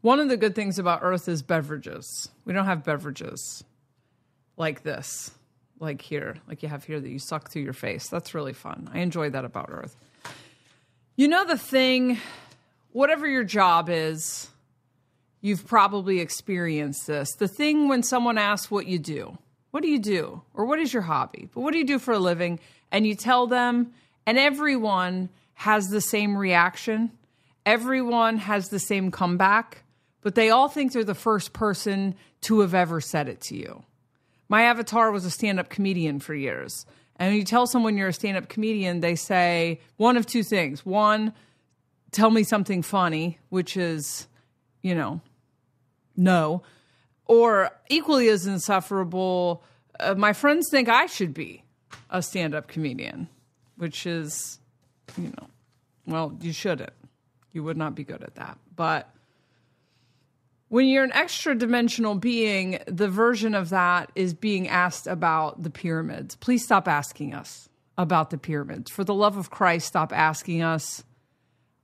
One of the good things about Earth is beverages. We don't have beverages like this, like here, like you have here that you suck through your face. That's really fun. I enjoy that about Earth. You know, the thing, whatever your job is, you've probably experienced this. The thing when someone asks what you do, what do you do? Or what is your hobby? But what do you do for a living? And you tell them, and everyone has the same reaction. Everyone has the same comeback, but they all think they're the first person to have ever said it to you. My avatar was a stand up comedian for years. And when you tell someone you're a stand up comedian, they say one of two things. One, tell me something funny, which is, you know, no. Or equally as insufferable, uh, my friends think I should be a stand up comedian, which is, you know, well, you shouldn't. You would not be good at that. But when you're an extra dimensional being, the version of that is being asked about the pyramids. Please stop asking us about the pyramids. For the love of Christ, stop asking us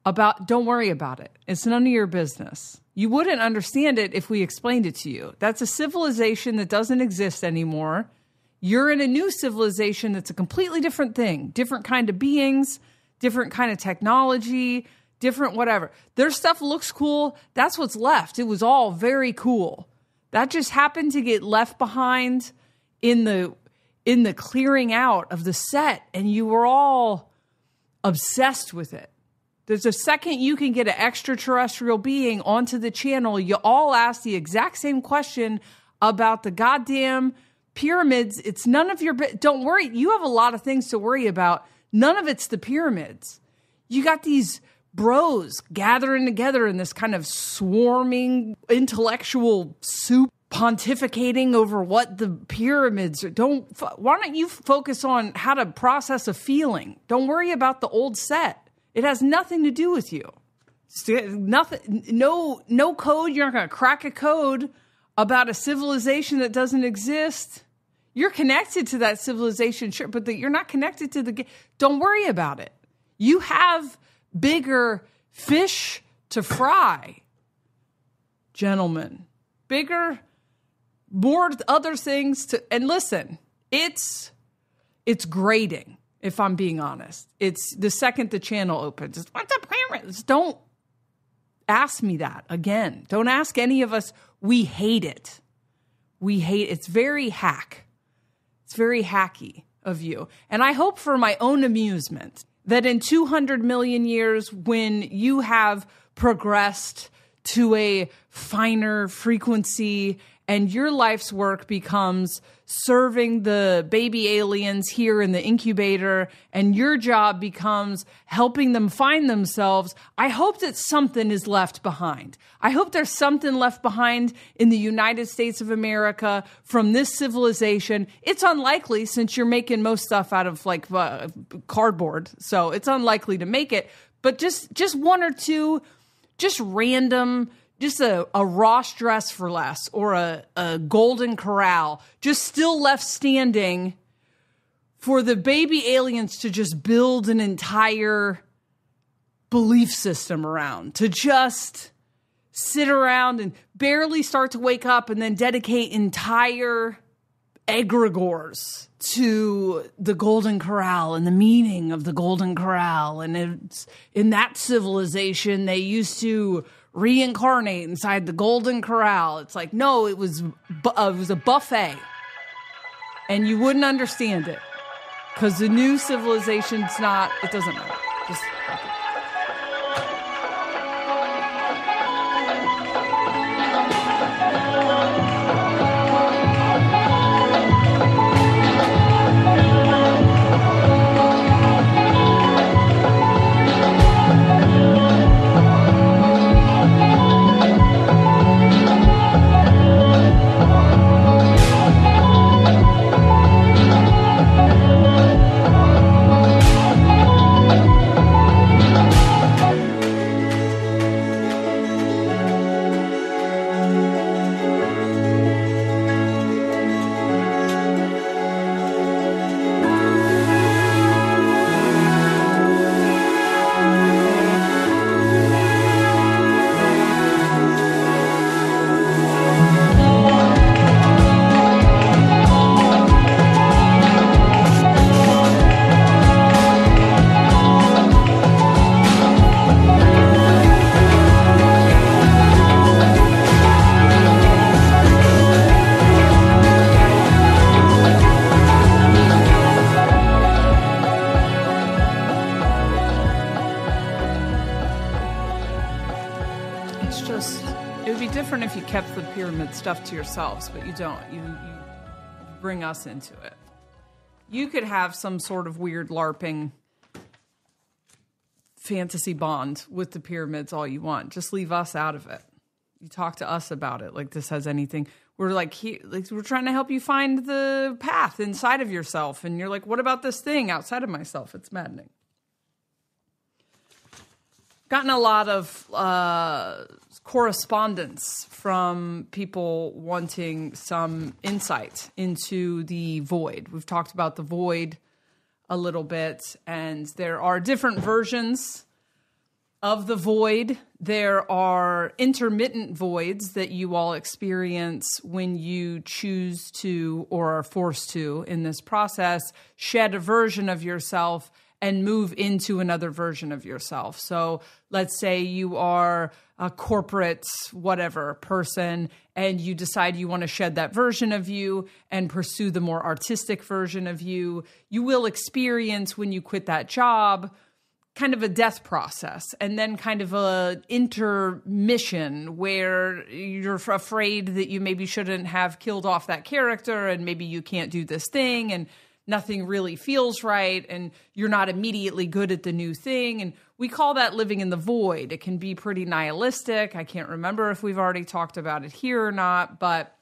about, don't worry about it. It's none of your business. You wouldn't understand it if we explained it to you. That's a civilization that doesn't exist anymore. You're in a new civilization that's a completely different thing, different kind of beings, different kind of technology, different whatever. Their stuff looks cool. That's what's left. It was all very cool. That just happened to get left behind in the in the clearing out of the set and you were all obsessed with it. There's a second you can get an extraterrestrial being onto the channel, you all ask the exact same question about the goddamn pyramids. It's none of your don't worry. You have a lot of things to worry about. None of it's the pyramids. You got these bros gathering together in this kind of swarming intellectual soup pontificating over what the pyramids are. Don't why don't you focus on how to process a feeling? Don't worry about the old set. It has nothing to do with you. Nothing no no code, you're not going to crack a code about a civilization that doesn't exist. You're connected to that civilization, sure, but the, you're not connected to the. Don't worry about it. You have bigger fish to fry, gentlemen. Bigger, more other things to. And listen, it's it's grating. If I'm being honest, it's the second the channel opens. It's, What's up, parents? Don't ask me that again. Don't ask any of us. We hate it. We hate it's very hack. It's very hacky of you. And I hope for my own amusement that in 200 million years, when you have progressed to a finer frequency and your life's work becomes serving the baby aliens here in the incubator and your job becomes helping them find themselves, I hope that something is left behind. I hope there's something left behind in the United States of America from this civilization. It's unlikely since you're making most stuff out of like uh, cardboard, so it's unlikely to make it, but just just one or two just random just a, a Ross dress for less or a, a golden corral just still left standing for the baby aliens to just build an entire belief system around, to just sit around and barely start to wake up and then dedicate entire egregores to the Golden Corral and the meaning of the Golden Corral. And it's in that civilization, they used to reincarnate inside the Golden Corral. It's like, no, it was, uh, it was a buffet. And you wouldn't understand it because the new civilization's not, it doesn't matter. Just. Stuff to yourselves, but you don't. You, you bring us into it. You could have some sort of weird LARPing fantasy bond with the pyramids all you want. Just leave us out of it. You talk to us about it like this has anything. We're like, he, like we're trying to help you find the path inside of yourself, and you're like, what about this thing outside of myself? It's maddening gotten a lot of uh, correspondence from people wanting some insight into the void. We've talked about the void a little bit, and there are different versions of the void. There are intermittent voids that you all experience when you choose to or are forced to, in this process, shed a version of yourself and move into another version of yourself. So let's say you are a corporate whatever person and you decide you want to shed that version of you and pursue the more artistic version of you. You will experience when you quit that job kind of a death process and then kind of a intermission where you're afraid that you maybe shouldn't have killed off that character and maybe you can't do this thing and nothing really feels right and you're not immediately good at the new thing. And we call that living in the void. It can be pretty nihilistic. I can't remember if we've already talked about it here or not, but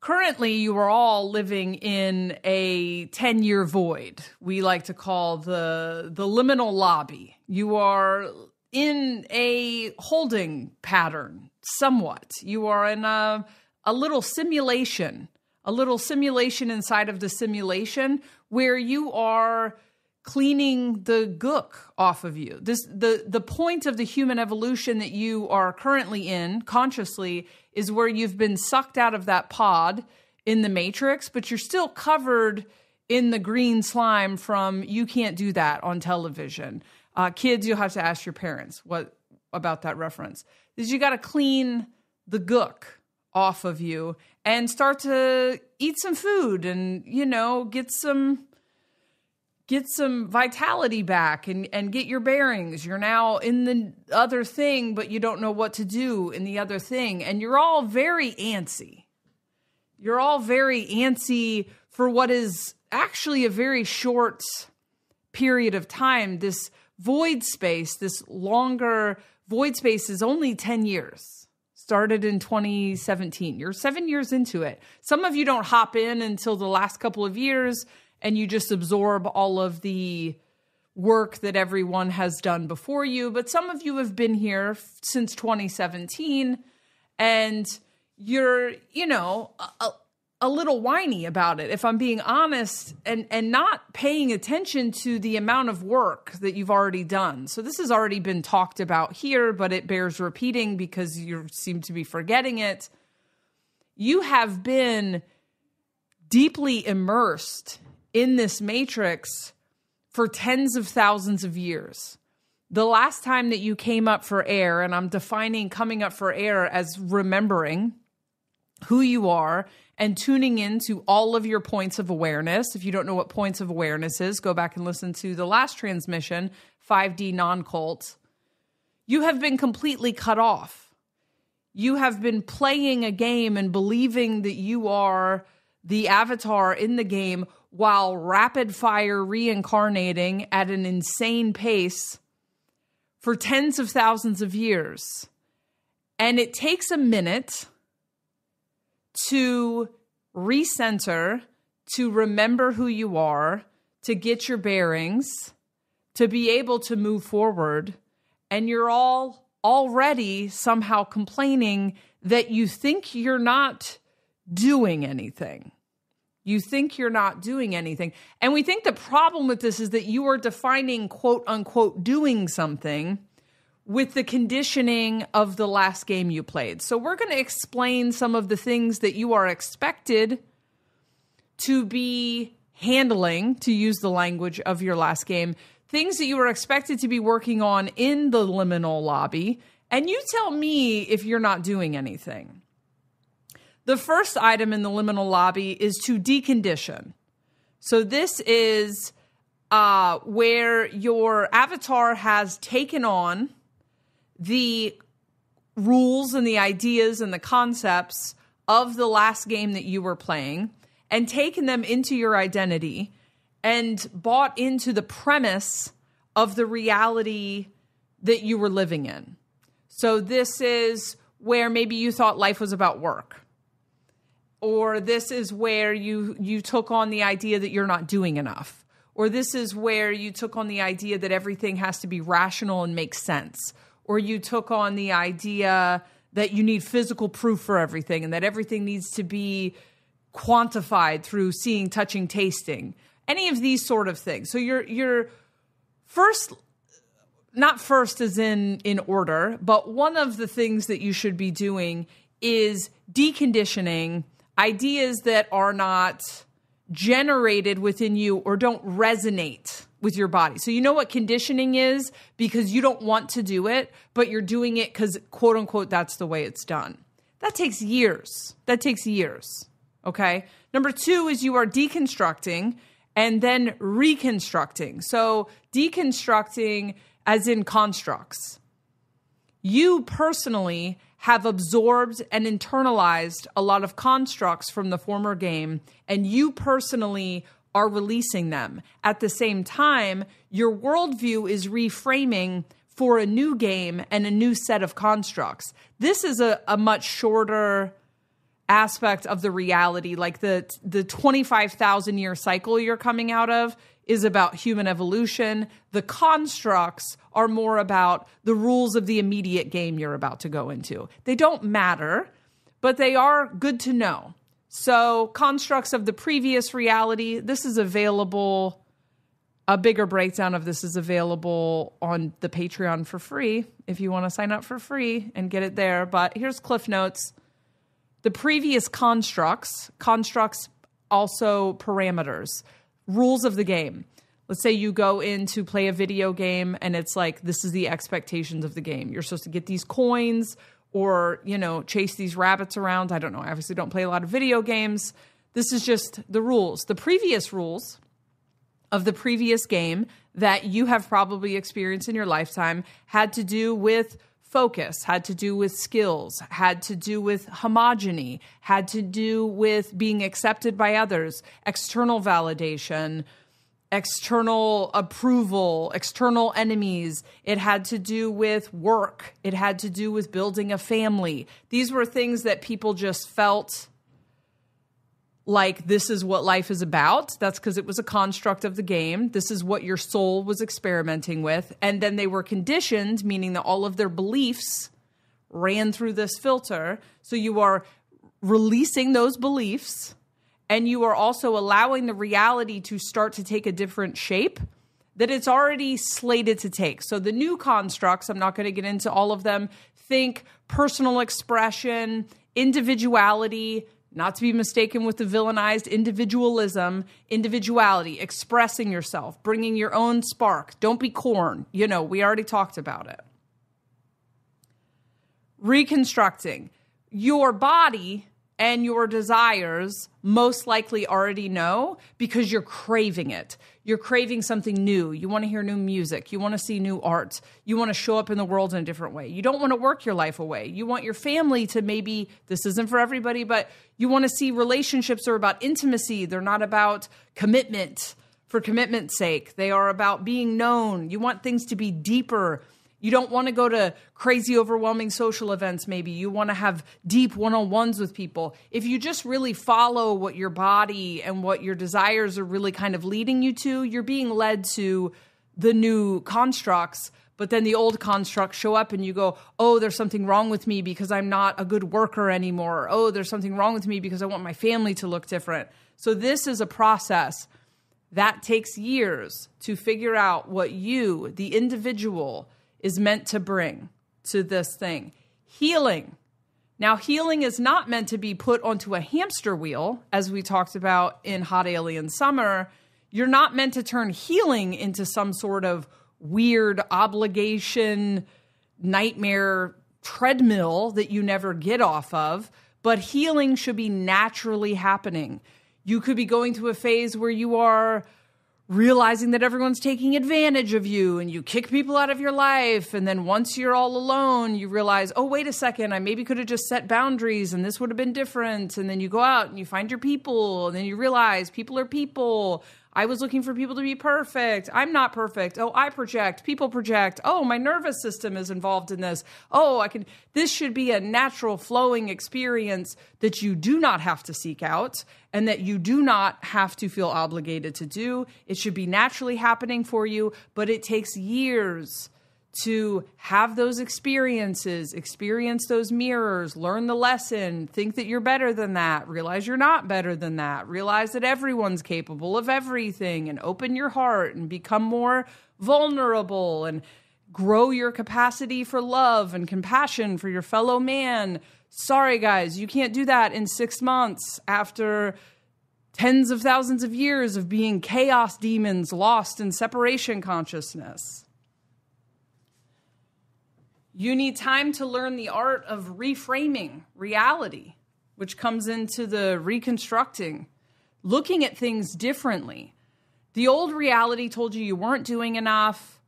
currently you are all living in a 10 year void. We like to call the, the liminal lobby. You are in a holding pattern somewhat. You are in a, a little simulation a little simulation inside of the simulation where you are cleaning the gook off of you. This the the point of the human evolution that you are currently in consciously is where you've been sucked out of that pod in the matrix, but you're still covered in the green slime from you can't do that on television. Uh, kids, you'll have to ask your parents what about that reference. Is you got to clean the gook off of you and start to eat some food and you know get some get some vitality back and and get your bearings. You're now in the other thing but you don't know what to do in the other thing. And you're all very antsy. You're all very antsy for what is actually a very short period of time. This void space this longer void space is only 10 years started in 2017. You're seven years into it. Some of you don't hop in until the last couple of years and you just absorb all of the work that everyone has done before you. But some of you have been here since 2017 and you're, you know, a, a little whiny about it if i'm being honest and and not paying attention to the amount of work that you've already done. So this has already been talked about here but it bears repeating because you seem to be forgetting it. You have been deeply immersed in this matrix for tens of thousands of years. The last time that you came up for air and i'm defining coming up for air as remembering who you are and tuning into all of your points of awareness. If you don't know what points of awareness is, go back and listen to the last transmission, 5D non cult. You have been completely cut off. You have been playing a game and believing that you are the avatar in the game while rapid fire reincarnating at an insane pace for tens of thousands of years. And it takes a minute to recenter, to remember who you are, to get your bearings, to be able to move forward. And you're all already somehow complaining that you think you're not doing anything. You think you're not doing anything. And we think the problem with this is that you are defining quote unquote doing something with the conditioning of the last game you played. So we're going to explain some of the things that you are expected to be handling, to use the language of your last game, things that you are expected to be working on in the liminal lobby. And you tell me if you're not doing anything. The first item in the liminal lobby is to decondition. So this is uh, where your avatar has taken on the rules and the ideas and the concepts of the last game that you were playing and taken them into your identity and bought into the premise of the reality that you were living in. So, this is where maybe you thought life was about work. Or this is where you, you took on the idea that you're not doing enough. Or this is where you took on the idea that everything has to be rational and make sense. Or you took on the idea that you need physical proof for everything and that everything needs to be quantified through seeing, touching, tasting. Any of these sort of things. So you're you're first not first as in in order, but one of the things that you should be doing is deconditioning ideas that are not generated within you or don't resonate with your body. So you know what conditioning is because you don't want to do it, but you're doing it cuz quote unquote that's the way it's done. That takes years. That takes years. Okay? Number 2 is you are deconstructing and then reconstructing. So deconstructing as in constructs. You personally have absorbed and internalized a lot of constructs from the former game, and you personally are releasing them. At the same time, your worldview is reframing for a new game and a new set of constructs. This is a, a much shorter aspect of the reality like the the 25,000 year cycle you're coming out of is about human evolution. The constructs are more about the rules of the immediate game you're about to go into. They don't matter, but they are good to know. So, constructs of the previous reality, this is available. A bigger breakdown of this is available on the Patreon for free if you want to sign up for free and get it there. But here's Cliff Notes. The previous constructs, constructs also parameters rules of the game. Let's say you go in to play a video game and it's like this is the expectations of the game. You're supposed to get these coins or, you know, chase these rabbits around. I don't know. I obviously don't play a lot of video games. This is just the rules. The previous rules of the previous game that you have probably experienced in your lifetime had to do with focus, had to do with skills, had to do with homogeny, had to do with being accepted by others, external validation, external approval, external enemies. It had to do with work. It had to do with building a family. These were things that people just felt like this is what life is about. That's because it was a construct of the game. This is what your soul was experimenting with. And then they were conditioned, meaning that all of their beliefs ran through this filter. So you are releasing those beliefs and you are also allowing the reality to start to take a different shape that it's already slated to take. So the new constructs, I'm not going to get into all of them, think personal expression, individuality, not to be mistaken with the villainized individualism, individuality, expressing yourself, bringing your own spark. Don't be corn. You know, we already talked about it. Reconstructing your body and your desires most likely already know because you're craving it. You're craving something new. You want to hear new music. You want to see new art. You want to show up in the world in a different way. You don't want to work your life away. You want your family to maybe, this isn't for everybody, but you want to see relationships are about intimacy. They're not about commitment for commitment's sake. They are about being known. You want things to be deeper you don't want to go to crazy, overwhelming social events, maybe. You want to have deep one on ones with people. If you just really follow what your body and what your desires are really kind of leading you to, you're being led to the new constructs. But then the old constructs show up and you go, oh, there's something wrong with me because I'm not a good worker anymore. Oh, there's something wrong with me because I want my family to look different. So this is a process that takes years to figure out what you, the individual, is meant to bring to this thing. Healing. Now, healing is not meant to be put onto a hamster wheel, as we talked about in Hot Alien Summer. You're not meant to turn healing into some sort of weird obligation, nightmare treadmill that you never get off of, but healing should be naturally happening. You could be going through a phase where you are realizing that everyone's taking advantage of you and you kick people out of your life. And then once you're all alone, you realize, oh, wait a second, I maybe could have just set boundaries and this would have been different. And then you go out and you find your people. And then you realize people are people. I was looking for people to be perfect. I'm not perfect. Oh, I project. People project. Oh, my nervous system is involved in this. Oh, I can. This should be a natural flowing experience that you do not have to seek out and that you do not have to feel obligated to do. It should be naturally happening for you, but it takes years to have those experiences, experience those mirrors, learn the lesson, think that you're better than that, realize you're not better than that, realize that everyone's capable of everything, and open your heart and become more vulnerable and grow your capacity for love and compassion for your fellow man. Sorry, guys, you can't do that in six months after tens of thousands of years of being chaos demons lost in separation consciousness. You need time to learn the art of reframing reality, which comes into the reconstructing, looking at things differently. The old reality told you you weren't doing enough,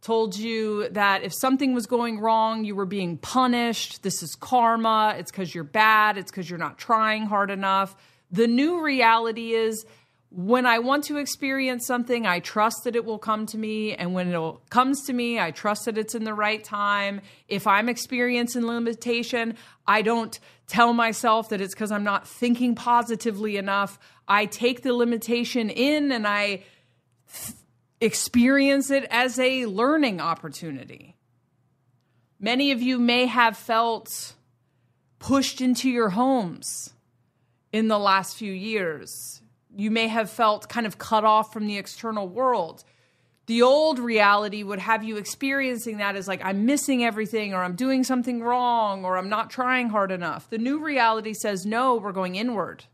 told you that if something was going wrong, you were being punished. This is karma. It's because you're bad. It's because you're not trying hard enough. The new reality is when I want to experience something, I trust that it will come to me. And when it comes to me, I trust that it's in the right time. If I'm experiencing limitation, I don't tell myself that it's because I'm not thinking positively enough. I take the limitation in and I th- experience it as a learning opportunity. Many of you may have felt pushed into your homes in the last few years you may have felt kind of cut off from the external world. The old reality would have you experiencing that as like, I'm missing everything, or I'm doing something wrong, or I'm not trying hard enough. The new reality says, no, we're going inward.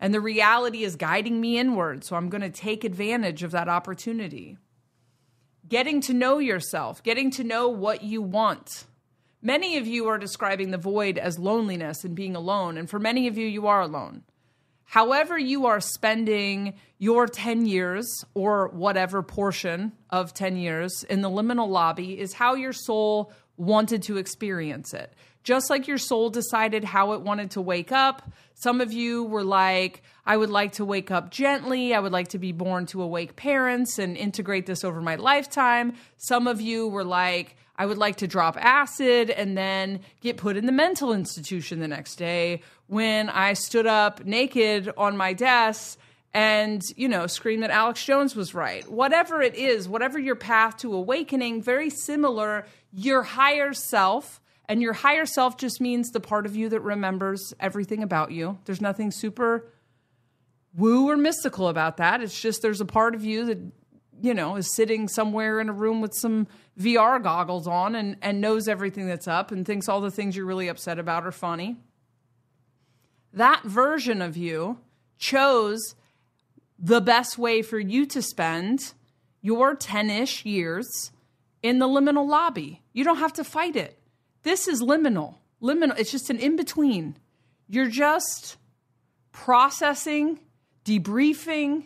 And the reality is guiding me inward. So I'm going to take advantage of that opportunity. Getting to know yourself, getting to know what you want. Many of you are describing the void as loneliness and being alone. And for many of you, you are alone however you are spending your 10 years or whatever portion of 10 years in the liminal lobby is how your soul wanted to experience it. Just like your soul decided how it wanted to wake up. Some of you were like, I would like to wake up gently. I would like to be born to awake parents and integrate this over my lifetime. Some of you were like, I would like to drop acid and then get put in the mental institution the next day when I stood up naked on my desk and, you know, screamed that Alex Jones was right. Whatever it is, whatever your path to awakening, very similar, your higher self. And your higher self just means the part of you that remembers everything about you. There's nothing super woo or mystical about that. It's just there's a part of you that you know, is sitting somewhere in a room with some VR goggles on and, and knows everything that's up and thinks all the things you're really upset about are funny. That version of you chose the best way for you to spend your 10 ish years in the liminal lobby. You don't have to fight it. This is liminal. Liminal, it's just an in between. You're just processing, debriefing,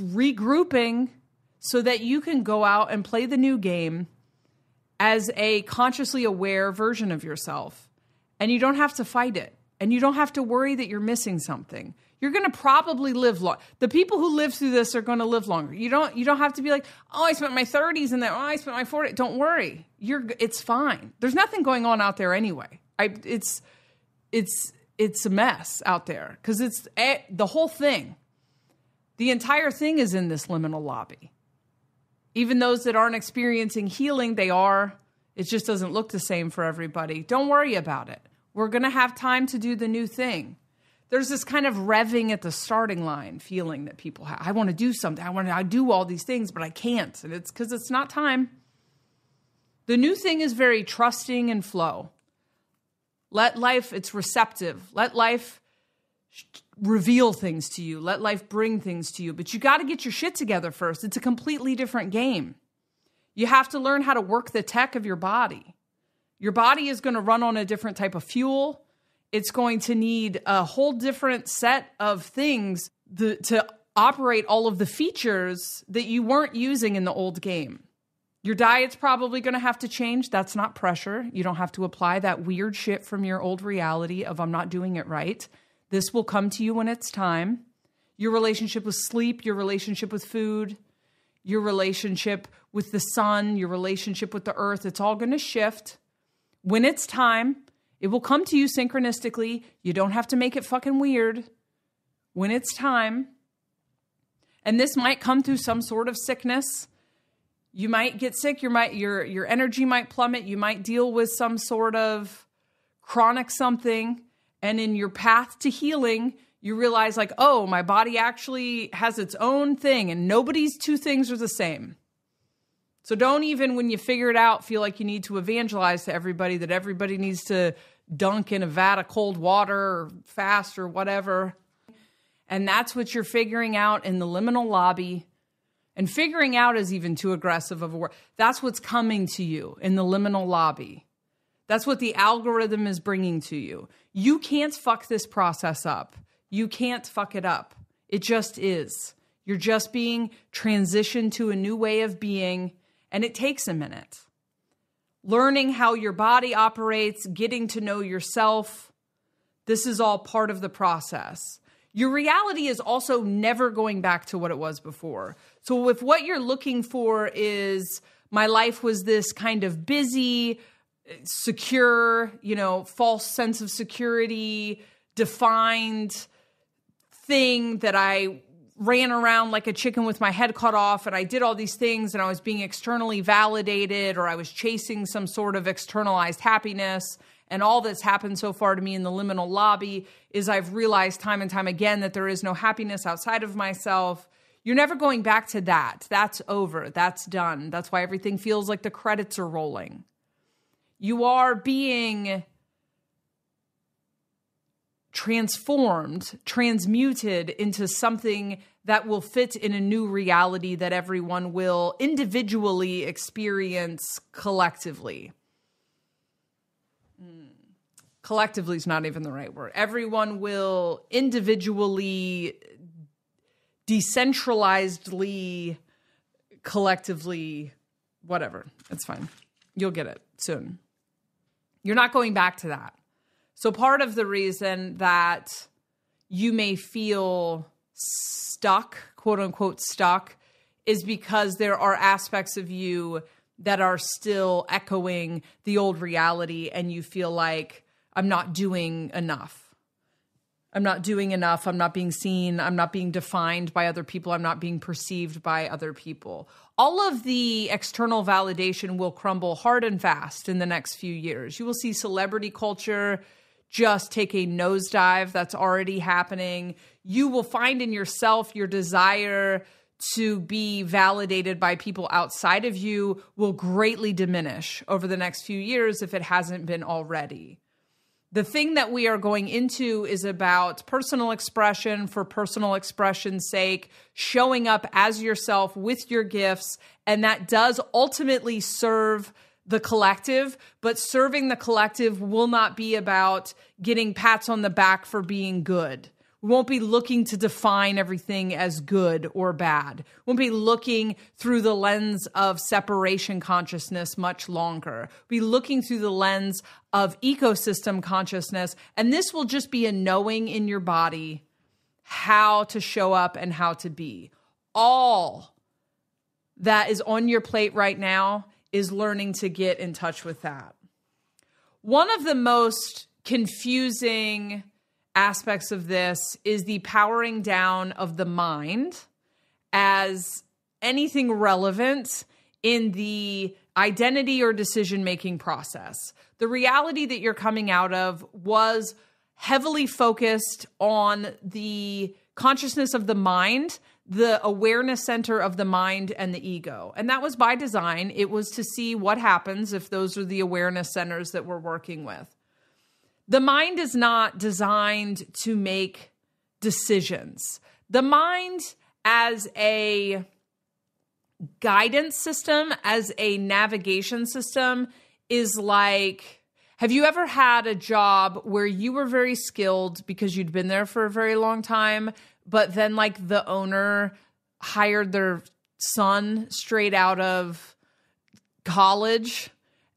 regrouping so that you can go out and play the new game as a consciously aware version of yourself. And you don't have to fight it. And you don't have to worry that you're missing something. You're going to probably live long. The people who live through this are going to live longer. You don't you don't have to be like, "Oh, I spent my 30s and then oh, I spent my 40s." Don't worry. You're it's fine. There's nothing going on out there anyway. I it's it's it's a mess out there cuz it's eh, the whole thing the entire thing is in this liminal lobby. Even those that aren't experiencing healing, they are. It just doesn't look the same for everybody. Don't worry about it. We're going to have time to do the new thing. There's this kind of revving at the starting line feeling that people have. I want to do something. I want to I do all these things, but I can't. And it's because it's not time. The new thing is very trusting and flow. Let life, it's receptive. Let life reveal things to you, let life bring things to you. But you got to get your shit together first. It's a completely different game. You have to learn how to work the tech of your body. Your body is going to run on a different type of fuel. It's going to need a whole different set of things to operate all of the features that you weren't using in the old game. Your diet's probably going to have to change. That's not pressure. You don't have to apply that weird shit from your old reality of I'm not doing it right. This will come to you when it's time. Your relationship with sleep, your relationship with food, your relationship with the sun, your relationship with the earth, it's all going to shift. When it's time, it will come to you synchronistically. You don't have to make it fucking weird. When it's time, and this might come through some sort of sickness. You might get sick, you might your your energy might plummet, you might deal with some sort of chronic something and in your path to healing, you realize like, "Oh, my body actually has its own thing and nobody's two things are the same." So don't even when you figure it out feel like you need to evangelize to everybody that everybody needs to dunk in a vat of cold water or fast or whatever. And that's what you're figuring out in the liminal lobby. And figuring out is even too aggressive of a word. That's what's coming to you in the liminal lobby. That's what the algorithm is bringing to you. You can't fuck this process up. You can't fuck it up. It just is. You're just being transitioned to a new way of being and it takes a minute. Learning how your body operates, getting to know yourself, this is all part of the process. Your reality is also never going back to what it was before. So, if what you're looking for is my life was this kind of busy, secure, you know, false sense of security, defined thing that I ran around like a chicken with my head cut off and I did all these things and I was being externally validated or I was chasing some sort of externalized happiness. And all that's happened so far to me in the liminal lobby is I've realized time and time again that there is no happiness outside of myself. You're never going back to that. That's over. That's done. That's why everything feels like the credits are rolling. You are being transformed, transmuted into something that will fit in a new reality that everyone will individually experience collectively. Mm. Collectively is not even the right word. Everyone will individually, decentralizedly, collectively, whatever. It's fine. You'll get it soon. You're not going back to that. So part of the reason that you may feel stuck, quote unquote, stuck, is because there are aspects of you that are still echoing the old reality and you feel like I'm not doing enough. I'm not doing enough. I'm not being seen. I'm not being defined by other people. I'm not being perceived by other people. All of the external validation will crumble hard and fast in the next few years. You will see celebrity culture just take a nosedive that's already happening. You will find in yourself your desire to be validated by people outside of you will greatly diminish over the next few years if it hasn't been already. The thing that we are going into is about personal expression for personal expression's sake, showing up as yourself with your gifts, and that does ultimately serve the collective, but serving the collective will not be about getting pats on the back for being good. We won't be looking to define everything as good or bad. We won't be looking through the lens of separation consciousness much longer. We'll be looking through the lens of ecosystem consciousness. And this will just be a knowing in your body how to show up and how to be. All that is on your plate right now is learning to get in touch with that. One of the most confusing aspects of this is the powering down of the mind as anything relevant in the identity or decision making process. The reality that you're coming out of was heavily focused on the consciousness of the mind the awareness center of the mind and the ego. And that was by design. It was to see what happens if those are the awareness centers that we're working with. The mind is not designed to make decisions. The mind, as a guidance system, as a navigation system, is like have you ever had a job where you were very skilled because you'd been there for a very long time, but then like the owner hired their son straight out of college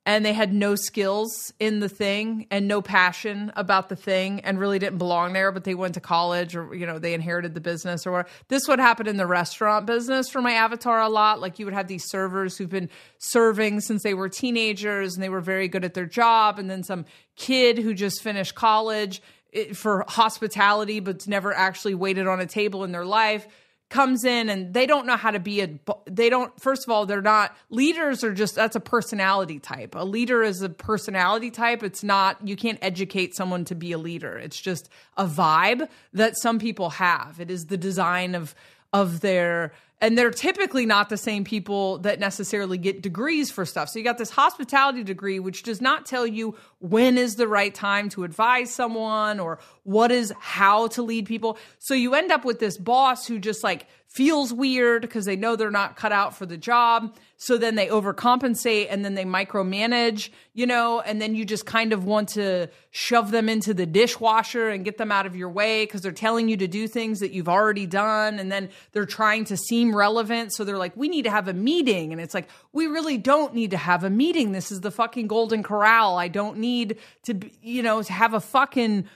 and they had no skills in the thing and no passion about the thing and really didn't belong there but they went to college or you know they inherited the business or whatever. this would happen in the restaurant business for my avatar a lot like you would have these servers who've been serving since they were teenagers and they were very good at their job and then some kid who just finished college eh, for hospitality but's never actually waited on a table in their life comes in and they don't know how to be a they don't first of all they're not leaders are just that's a personality type. A leader is a personality type. It's not you can't educate someone to be a leader. It's just a vibe that some people have. It is the design of of their and they're typically not the same people that necessarily get degrees for stuff. So you got this hospitality degree, which does not tell you when is the right time to advise someone or what is how to lead people. So you end up with this boss who just like feels weird because they know they're not cut out for the job. So then they overcompensate and then they micromanage, you know, and then you just kind of want to shove them into the dishwasher and get them out of your way because they're telling you to do things that you've already done. And then they're trying to seem relevant. So they're like, we need to have a meeting. And it's like, we really don't need to have a meeting. This is the fucking Golden Corral. I don't need to, you know, to have a fucking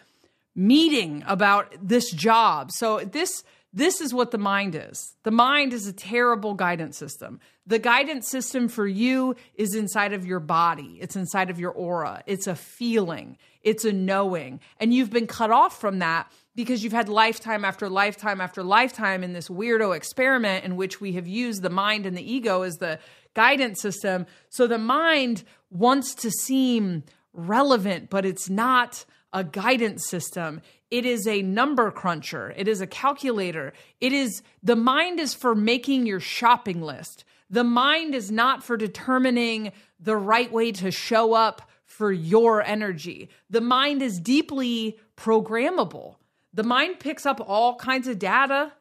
meeting about this job. So this, this is what the mind is. The mind is a terrible guidance system. The guidance system for you is inside of your body, it's inside of your aura. It's a feeling, it's a knowing. And you've been cut off from that because you've had lifetime after lifetime after lifetime in this weirdo experiment in which we have used the mind and the ego as the guidance system. So the mind wants to seem relevant, but it's not a guidance system. It is a number cruncher. It is a calculator. It is the mind is for making your shopping list. The mind is not for determining the right way to show up for your energy. The mind is deeply programmable. The mind picks up all kinds of data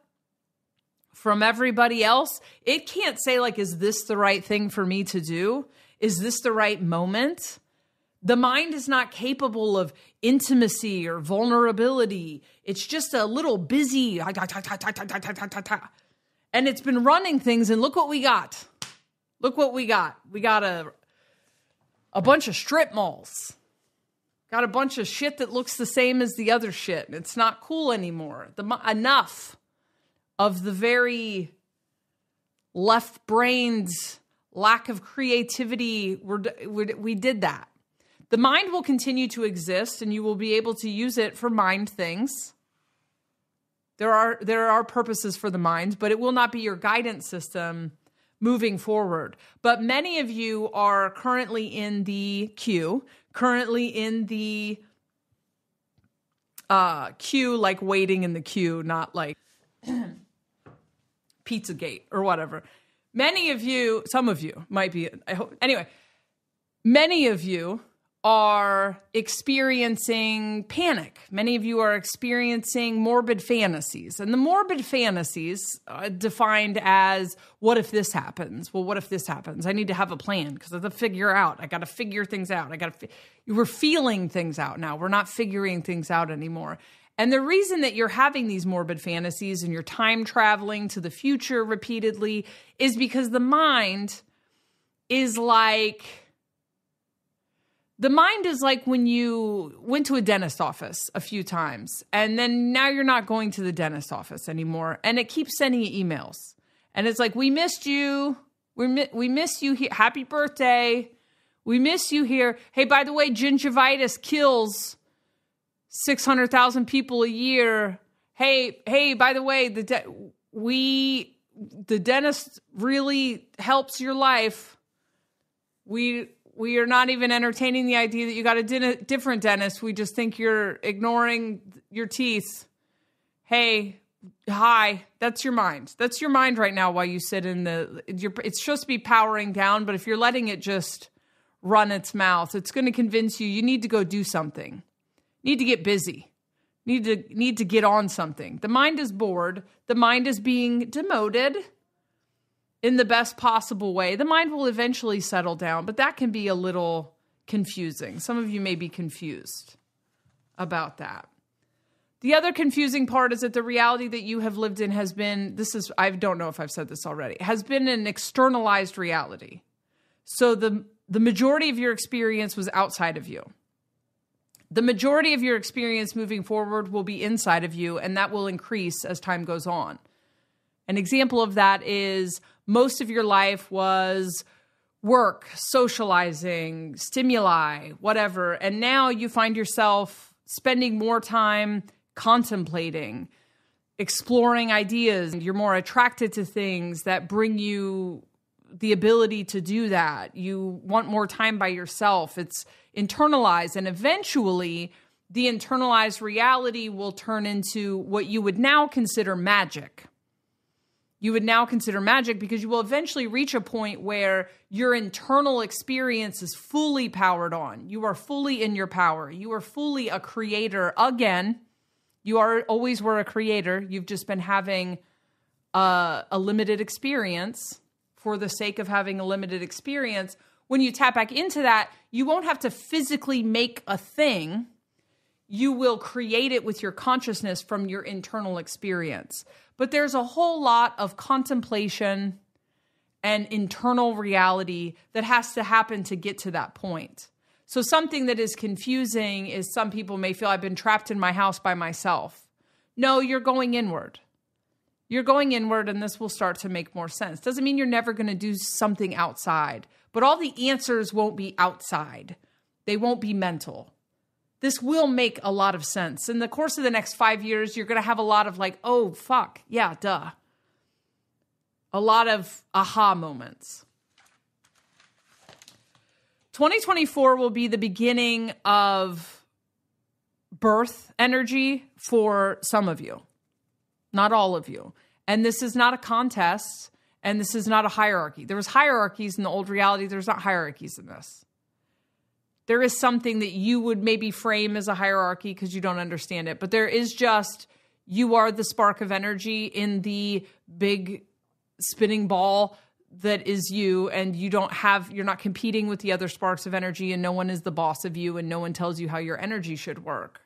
from everybody else. It can't say, like, is this the right thing for me to do? Is this the right moment? The mind is not capable of intimacy or vulnerability. It's just a little busy. And it's been running things, and look what we got. Look what we got. We got a, a bunch of strip malls. Got a bunch of shit that looks the same as the other shit. It's not cool anymore. The, enough of the very left brains lack of creativity. We're, we did that. The mind will continue to exist and you will be able to use it for mind things. There are there are purposes for the mind, but it will not be your guidance system moving forward. But many of you are currently in the queue, currently in the uh, queue, like waiting in the queue, not like Pizzagate or whatever. Many of you, some of you might be, I hope, anyway, many of you are experiencing panic. Many of you are experiencing morbid fantasies. And the morbid fantasies uh, defined as what if this happens? Well, what if this happens? I need to have a plan because I have to figure out. I got to figure things out. I got to. Fi- we're feeling things out now. We're not figuring things out anymore. And the reason that you're having these morbid fantasies and you're time traveling to the future repeatedly is because the mind is like the mind is like when you went to a dentist office a few times and then now you're not going to the dentist office anymore and it keeps sending you emails. And it's like we missed you. We mi- we miss you here happy birthday. We miss you here. Hey by the way gingivitis kills 600,000 people a year. Hey hey by the way the de- we the dentist really helps your life. We we are not even entertaining the idea that you got a different dentist. We just think you're ignoring your teeth. Hey, hi, that's your mind. That's your mind right now while you sit in the. it's supposed to be powering down, but if you're letting it just run its mouth, it's going to convince you you need to go do something. Need to get busy. Need to need to get on something. The mind is bored. The mind is being demoted in the best possible way. The mind will eventually settle down, but that can be a little confusing. Some of you may be confused about that. The other confusing part is that the reality that you have lived in has been this is I don't know if I've said this already has been an externalized reality. So the the majority of your experience was outside of you. The majority of your experience moving forward will be inside of you and that will increase as time goes on. An example of that is most of your life was work, socializing, stimuli, whatever, and now you find yourself spending more time contemplating, exploring ideas. You're more attracted to things that bring you the ability to do that. You want more time by yourself. It's internalized, and eventually, the internalized reality will turn into what you would now consider magic. You would now consider magic because you will eventually reach a point where your internal experience is fully powered on. You are fully in your power. You are fully a creator again you are always were a creator. You've just been having a, a limited experience for the sake of having a limited experience. When you tap back into that, you won't have to physically make a thing. You will create it with your consciousness from your internal experience. But there's a whole lot of contemplation and internal reality that has to happen to get to that point. So, something that is confusing is some people may feel I've been trapped in my house by myself. No, you're going inward. You're going inward, and this will start to make more sense. Doesn't mean you're never going to do something outside, but all the answers won't be outside, they won't be mental. This will make a lot of sense. In the course of the next five years, you're going to have a lot of like, oh, fuck, yeah, duh. A lot of aha moments. 2024 will be the beginning of birth energy for some of you, not all of you. And this is not a contest and this is not a hierarchy. There was hierarchies in the old reality, there's not hierarchies in this. There is something that you would maybe frame as a hierarchy because you don't understand it, but there is just you are the spark of energy in the big spinning ball that is you and you don't have you're not competing with the other sparks of energy and no one is the boss of you and no one tells you how your energy should work.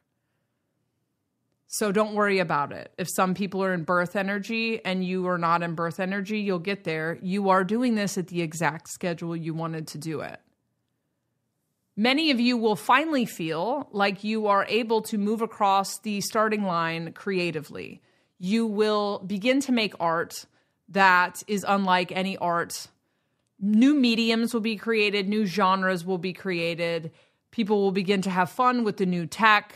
So don't worry about it. If some people are in birth energy and you are not in birth energy, you'll get there. You are doing this at the exact schedule you wanted to do it. Many of you will finally feel like you are able to move across the starting line creatively. You will begin to make art that is unlike any art. New mediums will be created, new genres will be created. People will begin to have fun with the new tech.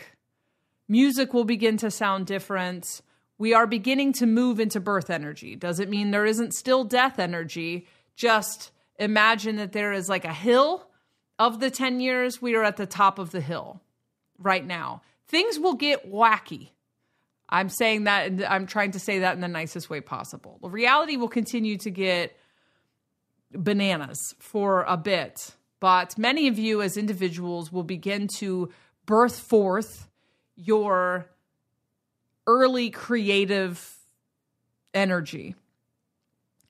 Music will begin to sound different. We are beginning to move into birth energy. Does it mean there isn't still death energy? Just imagine that there is like a hill of the 10 years. We are at the top of the hill right now. Things will get wacky I'm saying that, and I'm trying to say that in the nicest way possible. The reality will continue to get bananas for a bit, but many of you as individuals will begin to birth forth your early creative energy.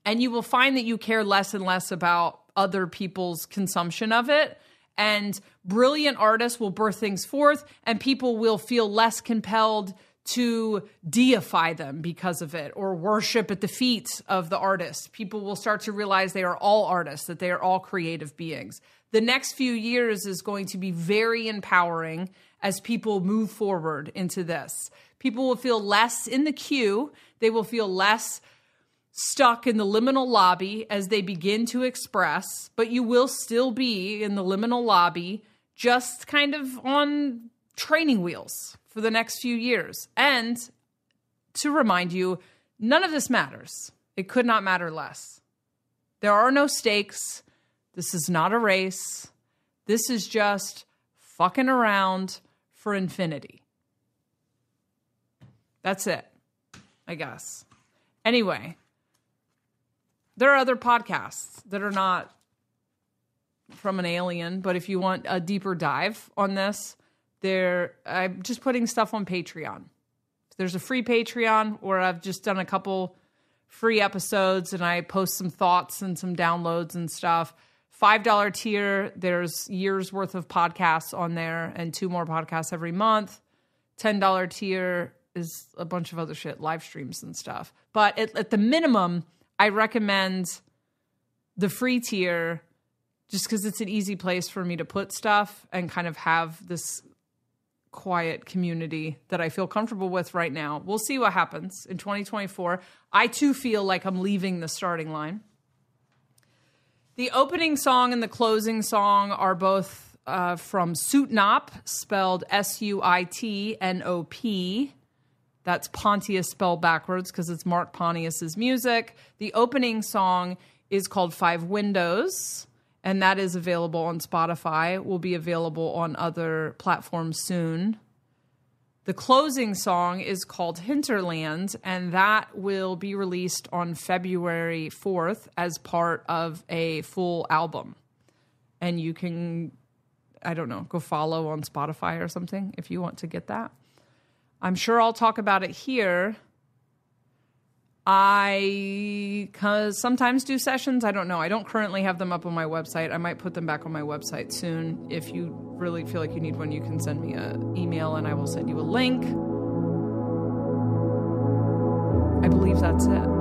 And you will find that you care less and less about other people's consumption of it. And brilliant artists will birth things forth, and people will feel less compelled to deify them because of it or worship at the feet of the artist. People will start to realize they are all artists, that they are all creative beings. The next few years is going to be very empowering as people move forward into this. People will feel less in the queue, they will feel less stuck in the liminal lobby as they begin to express, but you will still be in the liminal lobby just kind of on training wheels for the next few years. And to remind you, none of this matters. It could not matter less. There are no stakes. This is not a race. This is just fucking around for infinity. That's it, I guess. Anyway, there are other podcasts that are not from an alien, but if you want a deeper dive on this, there i'm just putting stuff on patreon. There's a free patreon where i've just done a couple free episodes and i post some thoughts and some downloads and stuff. Five dollar tier there's years worth of podcasts on there and two more podcasts every month. Ten dollar tier is a bunch of other shit, live streams and stuff. But at, at the minimum, I recommend the free tier just because it's an easy place for me to put stuff and kind of have this quiet community that I feel comfortable with right now. We'll see what happens in 2024. I too feel like I'm leaving the starting line. The opening song and the closing song are both uh, from Suitnop, spelled S U I T N O P. That's Pontius spelled backwards because it's Mark Pontius's music. The opening song is called Five Windows, and that is available on Spotify. Will be available on other platforms soon. The closing song is called Hinterland, and that will be released on February 4th as part of a full album. And you can, I don't know, go follow on Spotify or something if you want to get that. I'm sure I'll talk about it here. I sometimes do sessions. I don't know. I don't currently have them up on my website. I might put them back on my website soon. If you really feel like you need one, you can send me an email and I will send you a link. I believe that's it.